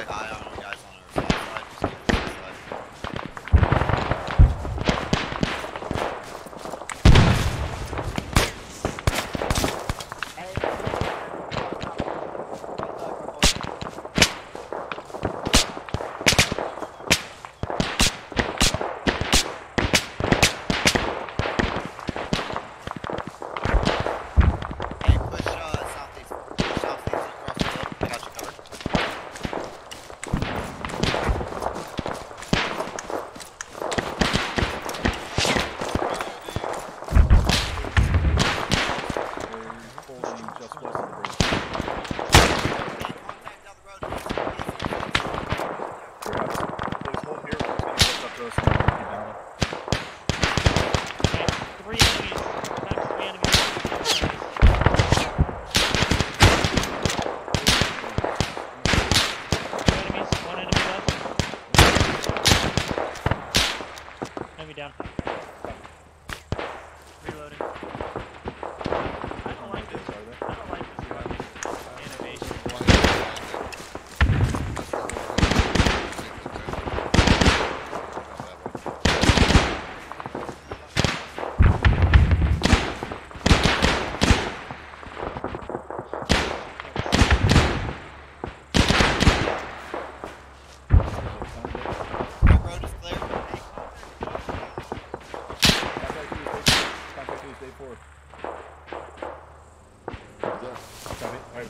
Okay. I don't know, guys.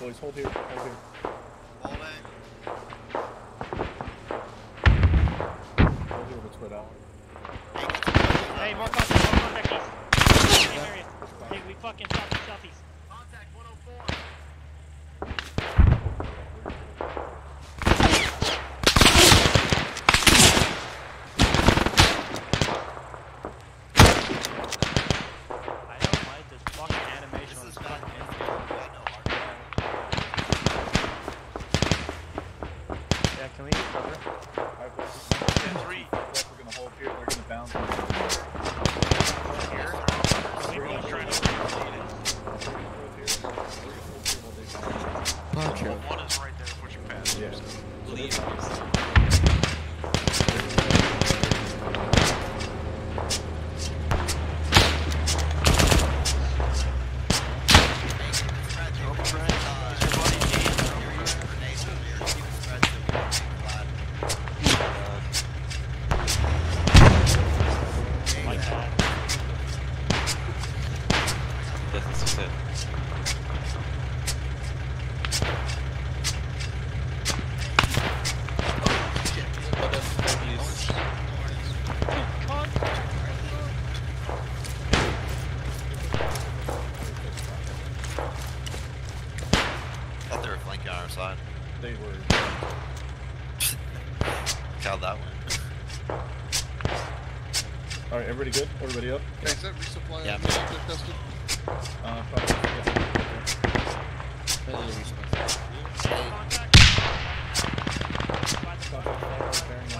Boys, hold here. Hold here. Holding. Hold here, let's out. Hey, more contact, more contact east. Hey, we fucking southeast, southeast. Contact 104. I don't like this fucking animation on This this is bad. fucking Yeah, infield. no, hard. Yeah, can we get cover? Alright, boys. Three. We're gonna hold here. They're gonna bounce. Can we We're push gonna right hold over? here. We're gonna hold here. We're gonna hold here while they bounce. One is right there, pushing past. Yeah. So they're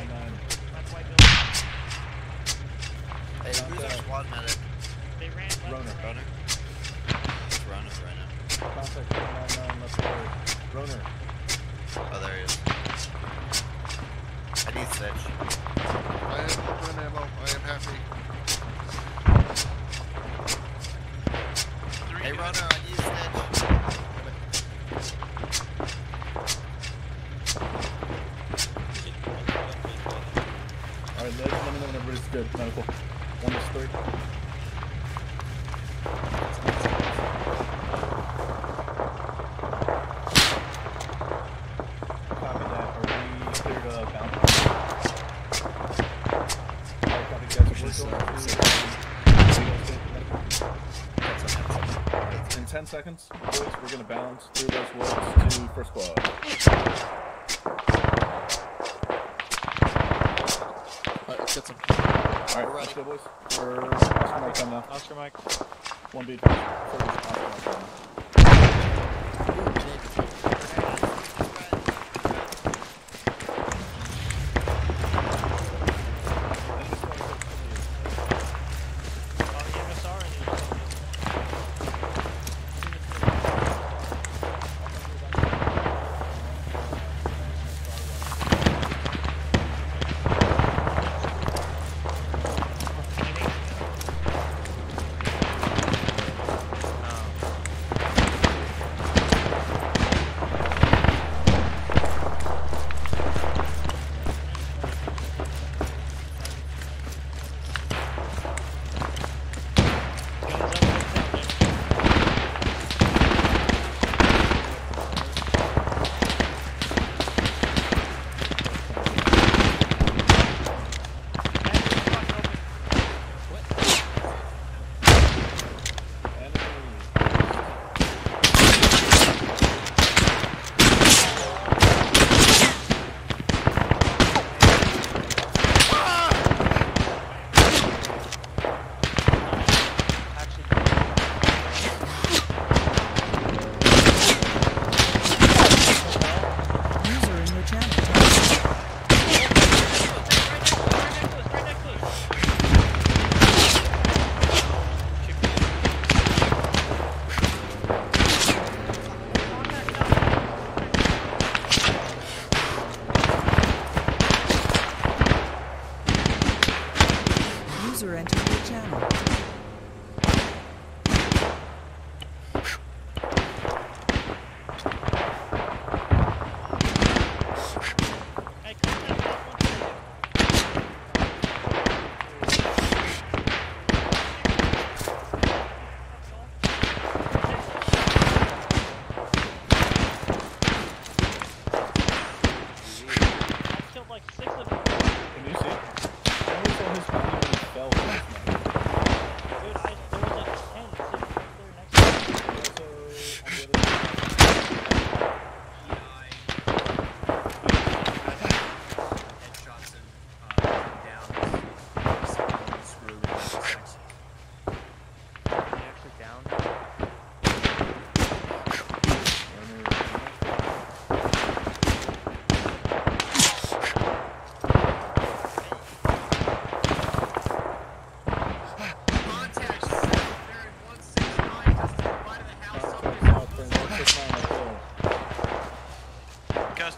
white building. Hey, who's our squad medic? They. Roner. and right. Runner? It's Runner right now. Contact bearing left forward. Roner. Oh, there he is. I need Stitch. I have open ammo. I am happy. Hey, Runner, I need Stitch. Alright, let, let me know when everybody's good. Medical. One is three. Copy that. Are we clear to bound? Alright, copy guys. We're going to... Alright, In 10 seconds, boys, we're going to bounce through those woods to first squad. Alright, let's go, boys. We're Oscar Mike time now. Oscar Mike. One beat.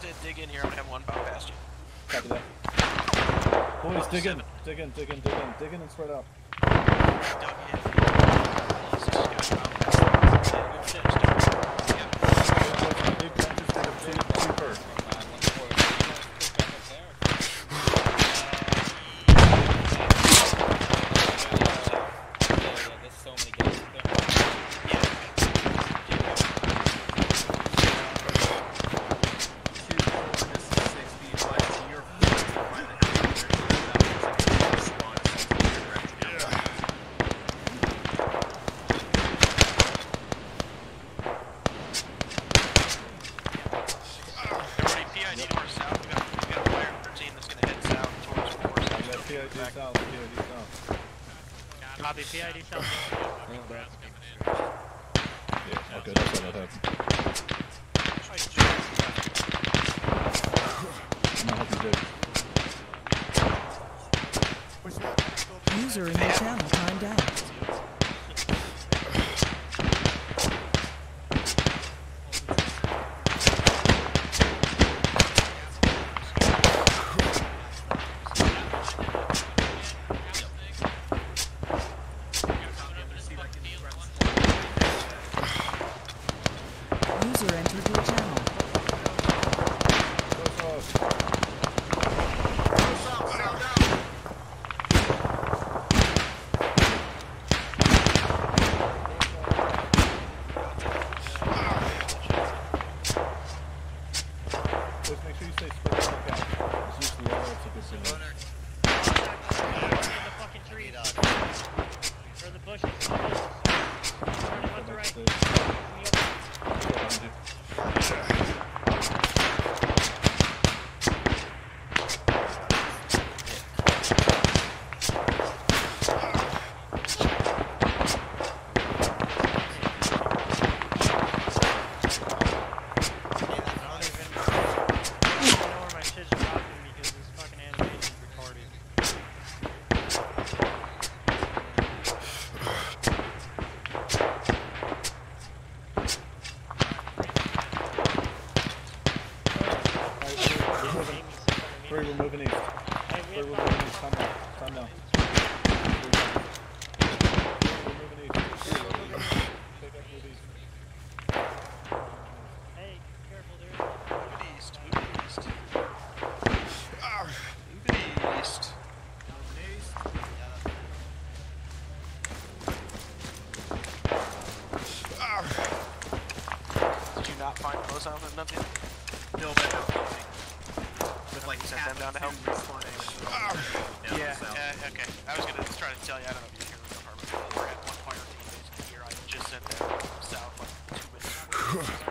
In here. I'm gonna have one bounce past you. Copy that. Boys, dig in, dig in, dig in, dig in, dig in and spread out. Dug in. He's just gonna bounce past you. Yeah, good shit. Just do it. Yeah. Big punches, get him two, two per. There's so many guys up there. Everybody, PID north south. We got, we got a fire 13 that's gonna head south towards Forest. I got PID south, PID south. Copy, PID south. Yeah, okay, that's what that happened. I'm gonna help you dig. User in With like half down to help. Yeah, yeah, okay. I was gonna try to tell you, I don't know if you're at one point or two here, I just sent south like two minutes